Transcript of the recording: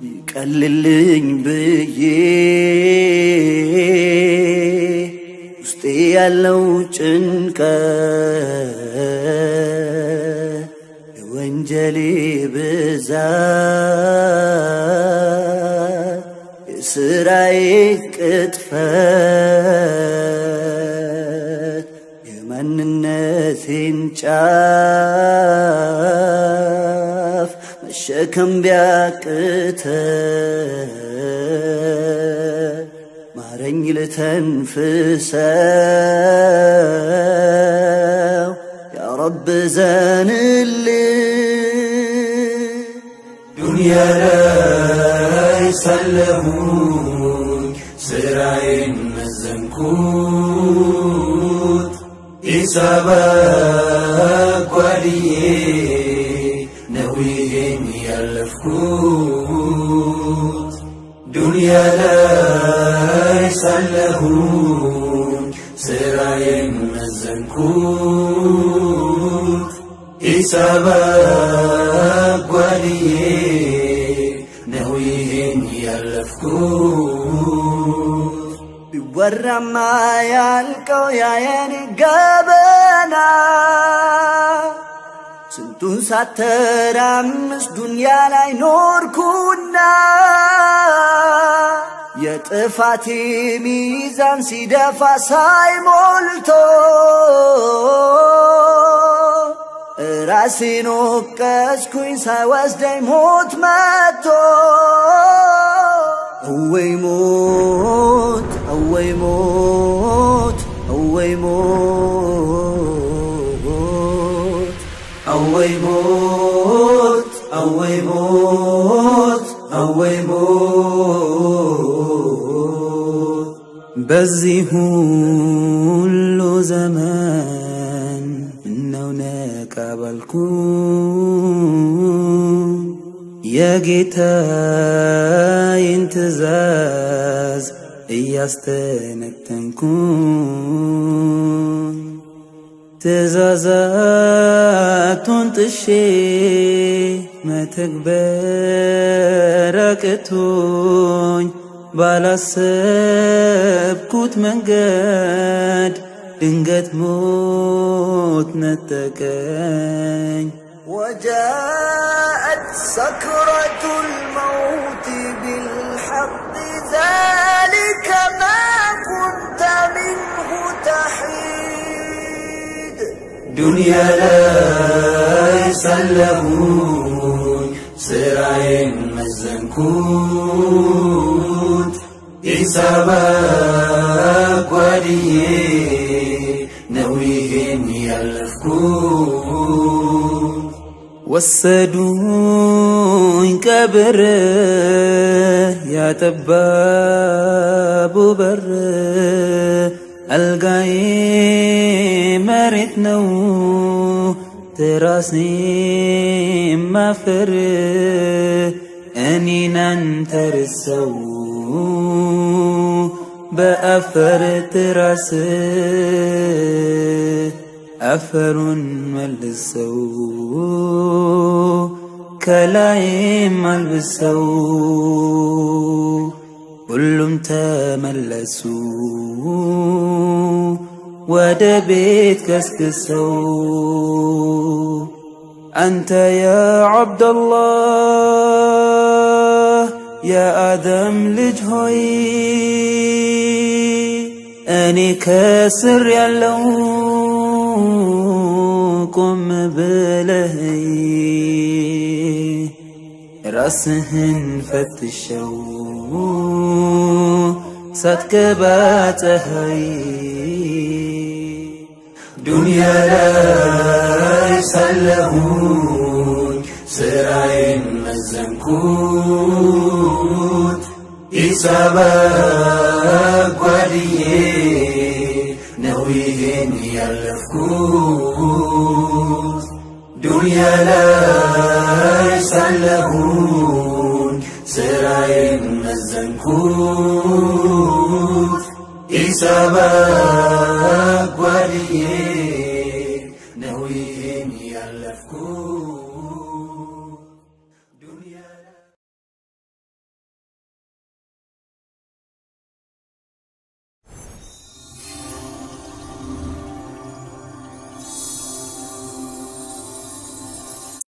ይቀልልኝ ብዬ ውስጤ ያለው ጭንቀት የወንጀሌ ብዛት የስራዬ ቅጥፈት የማንነቴን ጫፍ መሸከም ቢያቅተ ማረኝ ልተንፍሰው ያ ረብ ዘንልኝ ዱንያ ላይ ሳለሁኝ ስራዬን መዘንኩት ሂሳብ አጓድዬ ነው ይሄን ያለፍኩት ዱንያ ላይ ሳለሁኝ ስራዬን መዘንኩት ሂሳብ አጓድዬ ነው ይሄን ያለፍኩት ቢወራማ ያልቀው ያየኔ ገበና። ስንቱን ሳተራምስ ዱንያ ላይ ኖርኩና። የጥፋቴ ሚዛን ሲደፋ ሳይሞልቶ ራሴን ወቀስኩኝ ሳይወስደኝ ሞት መጥቶ هو يموت هو يموت هو يموت هو يموت هو يموت هو يموت بزي كل زمان إن هناك بالكون. يا ጌታዬን ትእዛዝ እያስተነተንኩኝ ትእዛዛቱን ጥሼ መተግበር አቅቶኝ ባላሰብኩት መንገድ ድንገት ሞት ነጠቀኝ ወጃ سكرة الموت بالحق ذلك ما كنت منه تحيد. دنيا لا يسلمون سرع مزنكوت إسابك وليه نويه يلفكوت ወሰዱኝ ቀብር ያጠባቡ በር አልጋዬ መሬት ነው ትራሴ ማፈር እኔን አንተ ርሰው በአፈር ትራስ أفر ملسو كلايم ملسو كلهم تملسو ودا بيت أنت يا عبد الله يا آدم لجهوي أني كسر يا اللون حكم بلهي. رأسهن فتشو صدق باتهي دنيا لا يسلهون سرعين مزنكون إسابة قوليين ويهني الفكوس دنيا لا يسلهون سرايم الزنكوت إسابات